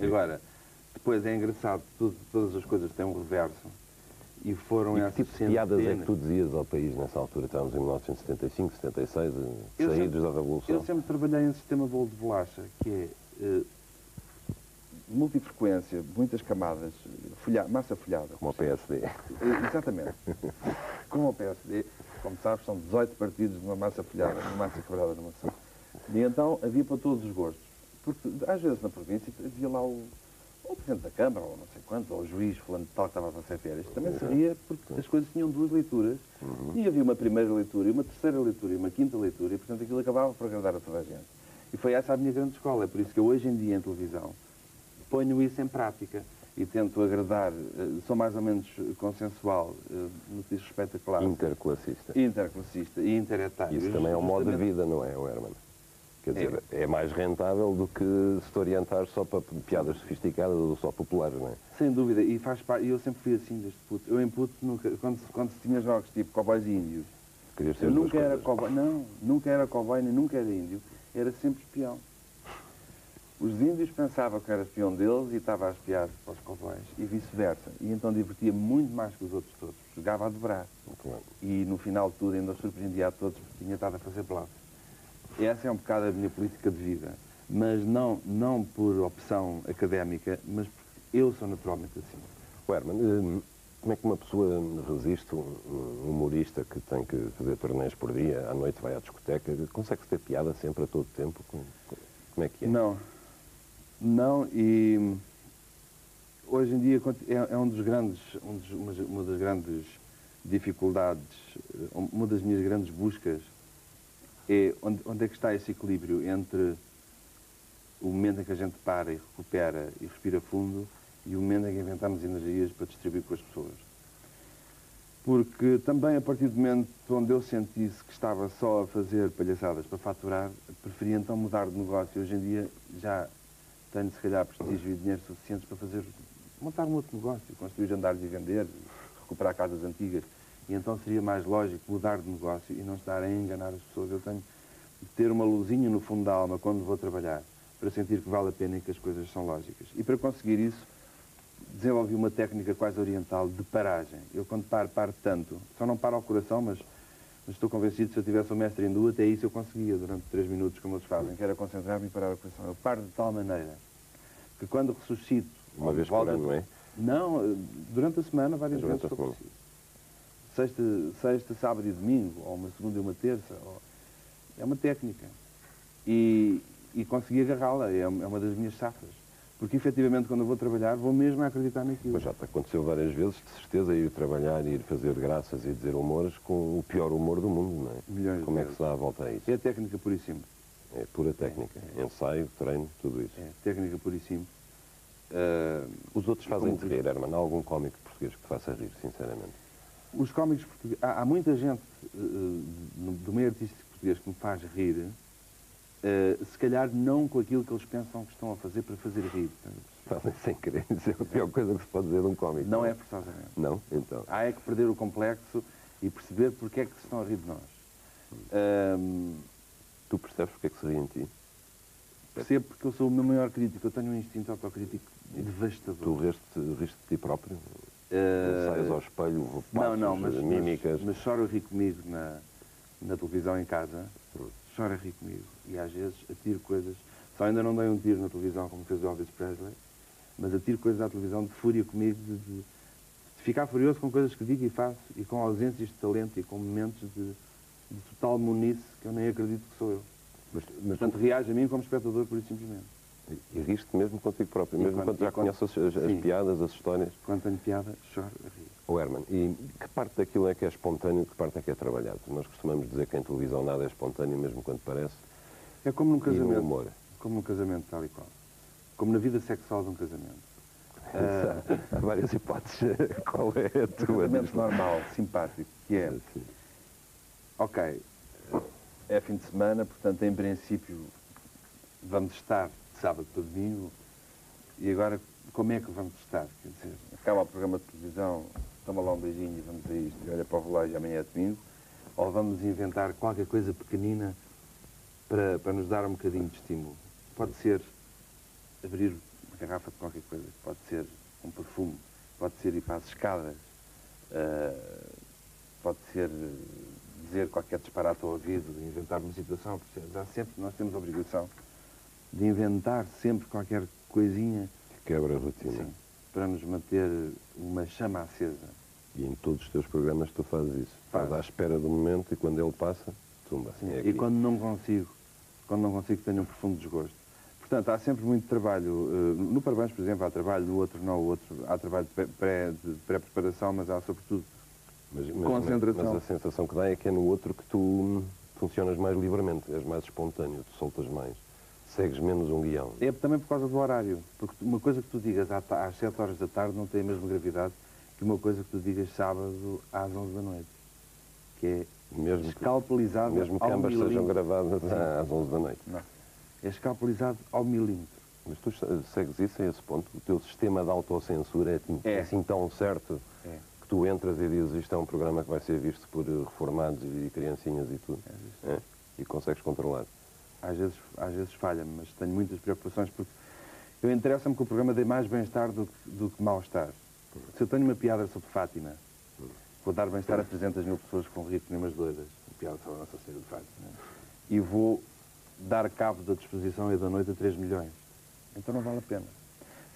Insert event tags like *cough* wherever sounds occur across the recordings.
Agora, depois é engraçado, tudo, todas as coisas têm um reverso. E foram E que essas tipo de piadas é que tu dizias ao país nessa altura? Estávamos em 1975, 76, eh, Eu saídos sempre- da Revolução. Eu sempre trabalhei em sistema bolo de bolacha, que é eh, multifrequência, muitas camadas, folha, massa folhada. Como o PSD. Eh, Exatamente. Como o PSD, como sabes, são 18 partidos numa massa folhada, numa massa quebrada numa só. E então havia para todos os gostos. Porque às vezes na província havia lá o, o Presidente da Câmara, ou não sei quanto, ou o juiz fulano de tal que estava a fazer férias. Também se ria porque as coisas tinham duas leituras. E havia uma primeira leitura, e uma terceira leitura, e uma quinta leitura, e portanto aquilo acabava por agradar a toda a gente. E foi essa a minha grande escola. É por isso que eu hoje em dia em televisão ponho isso em prática e tento agradar, eh, sou mais ou menos consensual eh, no que diz respeito a classe, Interclassista. interclassista e interetário. Isso também é um modo de vida, não é, Herman? Quer dizer, é. mais rentável do que se te orientar só para piadas sofisticadas ou só populares, não é? Sem dúvida, e faz parte, eu sempre fui assim desde puto. Eu em puto, nunca, quando, se- quando se tinha jogos tipo cowboys e índios, Querias eu nunca era cowboy, não, nunca era cowboy nem nunca era índio, era sempre espião. Os índios pensavam que era espião deles e estava a espiar para os cowboys e vice-versa. E então divertia muito mais que os outros todos. Jogava a dobrar. E no final de tudo ainda surpreendia a todos porque tinha estado a fazer bluff. Essa é um bocado a minha política de vida, mas não, não por opção académica, mas porque eu sou naturalmente assim. O Herman, hum, como é que uma pessoa resiste, um um humorista que tem que fazer torneios por dia, à noite vai à discoteca, consegue-se ter piada sempre a todo tempo? Com- com- Como é que é? Não, não, e hoje em dia é, é um dos grandes, um dos- uma, uma das grandes dificuldades, eh, uma das minhas grandes buscas é onde, onde é que está esse equilíbrio entre o momento em que a gente para e recupera e respira fundo e o momento em que inventamos energias para distribuir com as pessoas. Porque também a partir do momento onde eu sentisse que estava só a fazer palhaçadas para faturar, preferia então mudar de negócio. Hoje em dia já tenho se calhar prestígio e dinheiro suficientes para fazer, montar um outro negócio, construir andares e vender, recuperar casas antigas. E então seria mais lógico mudar de negócio e não estar a enganar as pessoas. Eu tenho de ter uma luzinha no fundo da alma quando vou trabalhar, para sentir que vale a pena e que as coisas são lógicas. E para conseguir isso, desenvolvi uma técnica quase oriental de paragem. Eu quando paro, paro tanto, só não paro ao coração, mas, mas estou convencido que se eu tivesse um mestre hindu, até isso eu conseguia durante três minutos, como eles fazem, que era concentrar-me e parar o coração. Eu paro de tal maneira que quando ressuscito... Uma vez por ano, não é? Não, eh, durante a semana, várias Durante vezes a estou semana. Sexta, sexta, sábado e domingo, ou uma segunda e uma terça. ou- É uma técnica. E, e consegui agarrá-la, é uma é uma das minhas safras. Porque efetivamente quando eu vou trabalhar vou mesmo a acreditar naquilo. Mas já te aconteceu várias vezes, de certeza, ir trabalhar, ir fazer graças e dizer humores com o pior humor do mundo, não é? Milhões Como é que se dá a volta a isso? É técnica pura e simples. É pura técnica. Ensaio, treino, tudo isso. É técnica pura e simples. Ah, Os outros fazem-te Como- rir, Herman. Há algum cómico português que te faça rir, sinceramente? Os cómicos portugueses. Há, há muita gente no- do meio artístico português que me faz rir, eh, se calhar não com aquilo que eles pensam que estão a fazer para fazer rir. Fazem sem querer. Isso é a pior coisa que se pode dizer de um cómico. Não é forçosamente. Não? Então. Há é que perder o complexo e perceber porque é que se estão a rir de nós. Ahm, Tu percebes porque é que se ri em ti? percebo porque eu sou o meu maior crítico. Eu tenho um instinto autocrítico Tu devastador. riste, riste de ti próprio? Ah, Saias ao espelho, não, não, mas, mímicas. mas, mas chora rir comigo na, na televisão em casa. Chora rir comigo. E às vezes atiro coisas. Só ainda não dei um tiro na televisão como fez o Elvis Presley, mas atiro coisas à televisão de fúria comigo, de, de- de ficar furioso com coisas que digo e faço e com ausências de talento e com momentos de, de total munice que eu nem acredito que sou eu. Mas, mas Portanto, reage a mim como espectador, por isso simplesmente. E riste mesmo contigo próprio, E mesmo quando- quando já conheces as, as Sim. piadas, as histórias. Quando tenho piada, choro a rir. O Herman, e que parte daquilo é que é espontâneo, que parte é que é trabalhado? Nós costumamos dizer que em televisão nada é espontâneo, mesmo quando parece, É como num casamento. humor. Como num casamento, tal e qual. Como na vida sexual de um casamento. Ah, *laughs* Há várias hipóteses. *laughs* Qual é a tua? casamento normal, simpático, que é, Sim. ok, é fim de semana, portanto, em princípio, vamos estar sábado para domingo, e agora, como é que vamos estar? Quer dizer, acaba o programa de televisão, toma lá um beijinho e vamos a isto, e olha para o relógio, amanhã é domingo, ou vamos inventar qualquer coisa pequenina para, para nos dar um bocadinho de estímulo. Pode ser abrir uma garrafa de qualquer coisa. Pode ser um perfume, pode ser ir para as escadas, uh, pode ser dizer qualquer disparate ao ouvido, inventar uma situação. Há sempre, nós temos a obrigação de inventar sempre qualquer coisinha. Que quebra a rotina. Sim, para nos manter uma chama acesa. E em todos os teus programas tu fazes isso. Faz. Estás à espera do momento e quando ele passa, tumba. Sim, é e quando não consigo, quando não consigo tenho um profundo desgosto. Portanto, há sempre muito trabalho. Eh, no Parabéns, por exemplo, há trabalho, no outro não, o outro há trabalho de pré-preparação, mas há sobretudo mas, mas, concentração. Mas, mas a sensação que dá é que é no outro que tu funcionas mais livremente, és mais espontâneo, tu soltas mais, segues menos um guião. É também por causa do horário, porque uma coisa que tu digas às 7 horas da tarde não tem a mesma gravidade que uma coisa que tu digas sábado às 11 da noite, que é mesmo escalpelizado Mesmo que ambas milímetro. sejam gravadas às 11 da noite. Não. É escalpelizado ao milímetro. Mas tu segues isso a esse ponto? O teu sistema de autocensura é, assim, é. assim tão certo é. que tu entras e dizes isto é um programa que vai ser visto por reformados e criancinhas e tudo? É, é? E consegues controlar? Às vezes, às vezes falha-me, mas tenho muitas preocupações porque eu interessa-me que o programa dê mais bem-estar do, do que mal-estar. Se eu tenho uma piada sobre Fátima, vou dar bem-estar a 300 mil pessoas que vão como umas doidas, uma piada sobre a Nossa Senhora de Fátima, e vou dar cabo da disposição e da noite a 3 milhões. Então não vale a pena.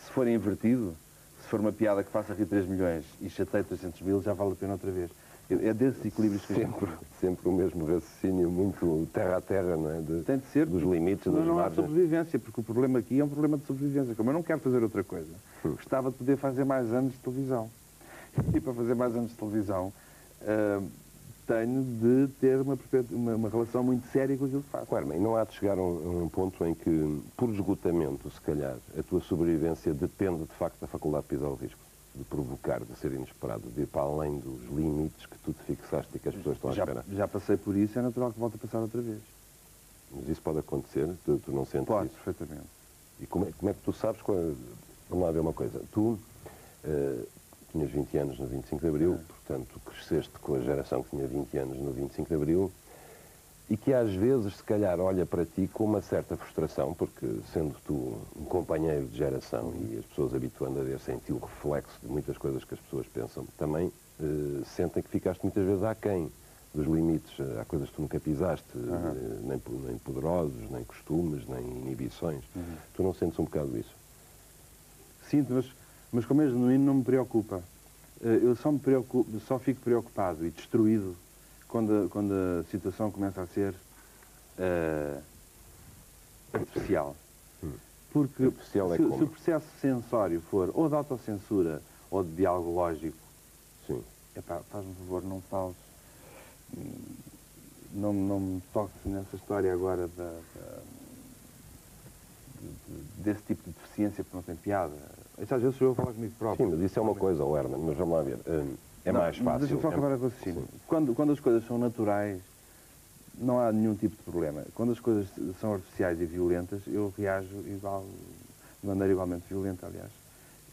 Se for invertido, se for uma piada que faça rir 3 milhões e chateie 300 mil, já vale a pena outra vez. É desses equilíbrios que sempre, sempre o mesmo raciocínio, muito terra a terra, não é? De, Tem de ser. Dos limites, das não margens. há sobrevivência, porque o problema aqui é um problema de sobrevivência. Como eu não quero fazer outra coisa, hum. gostava de poder fazer mais anos de televisão. *laughs* E para fazer mais anos de televisão, uh, tenho de ter uma, uma, uma, relação muito séria com aquilo que faço. Claro, e não há de chegar a um, a um, ponto em que, por esgotamento, se calhar, a tua sobrevivência depende de facto da faculdade de pisar o risco, de provocar, de ser inesperado, de ir para além dos limites que tu te fixaste e que as pessoas estão a esperar. Já passei por isso, é natural que volte a passar outra vez. Mas isso pode acontecer? Tu, tu não sentes pode, isso? perfeitamente. E como é, como é, que tu sabes... Qual, vamos lá ver uma coisa. Tu... Uh, tinhas 20 anos no 25 de Abril, é. portanto cresceste com a geração que tinha 20 anos no 25 de Abril e que às vezes se calhar olha para ti com uma certa frustração, porque sendo tu um companheiro de geração e as pessoas habituando a ver em ti o reflexo de muitas coisas que as pessoas pensam, também eh, sentem que ficaste muitas vezes aquém dos limites. Há coisas que tu nunca pisaste, uhum. nem, nem poderosos, nem costumes, nem inibições. Uhum. Tu não sentes um bocado isso? Sinto, mas mas como é genuíno não me preocupa. Eh, eu só, me preocupo, só fico preocupado e destruído quando, quando a situação começa a ser uh, artificial. Hum. Porque artificial é se, se, o processo sensório for ou de autocensura ou de diálogo lógico, Sim. faz-me favor, não fales, não, não me toques nessa história agora da, da, desse tipo de deficiência porque não tem piada. Isso às vezes sou eu a falar comigo próprio. Sim, mas isso é uma coisa, oh Herman, mas vamos lá ver. Hum, é não, mais fácil. Deixa-me só acabar a raciocínio. Quando, quando as coisas são naturais, não há nenhum tipo de problema. Quando as coisas são artificiais e violentas, eu reajo igual, de maneira igualmente violenta, aliás.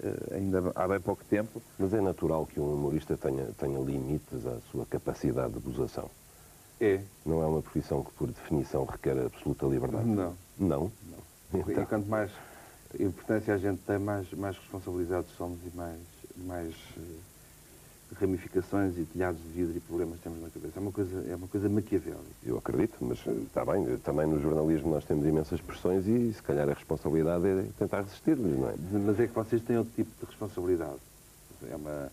Uh, ainda há bem pouco tempo. Mas é natural que um humorista tenha, tenha limites à sua capacidade de gozação. É. Não é uma profissão que, por definição, requer absoluta liberdade. Não. Não? Não. Então. E quanto mais importância a gente tem, mais, mais responsabilizados somos e mais, mais uh, ramificações e telhados de vidro e problemas temos na cabeça. É uma coisa, é uma coisa maquiavélica. Eu acredito, mas está eh, bem. Também no jornalismo nós temos imensas pressões e se calhar a responsabilidade é tentar resistir-lhes, não é? Mas é que vocês têm outro tipo de responsabilidade. É uma,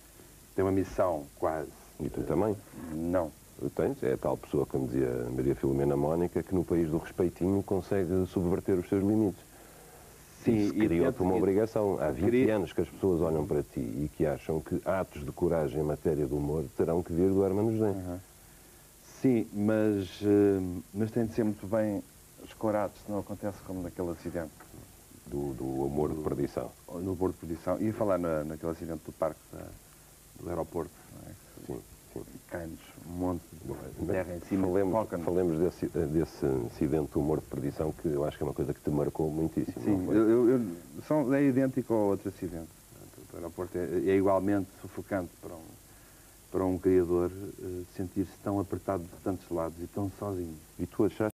tem uma missão quase. E tu também? Não. Tens, é a tal pessoa, como dizia Maria Filomena Mónica, que no país do respeitinho consegue subverter os seus limites. Sim, Isso criou-te uma obrigação. Há 20 queria... anos que as pessoas olham para ti e que acham que atos de coragem em matéria do humor terão que vir do Hermano José. Uhum. Sim, mas, uh, mas tem de ser muito bem escorados, senão acontece como naquele acidente. Do, do humor de perdição. Do humor de perdição. Ia falar na, naquele acidente do parque da, do aeroporto. É? Sim cai-nos um monte de terra em cima. Falemos, falemos desse, desse acidente do humor de perdição que eu acho que é uma coisa que te marcou muitíssimo. Sim, eu, eu, são, é idêntico ao outro acidente. O aeroporto é, é igualmente sufocante para um, para um criador uh, sentir-se tão apertado de tantos lados e tão sozinho. E tu achaste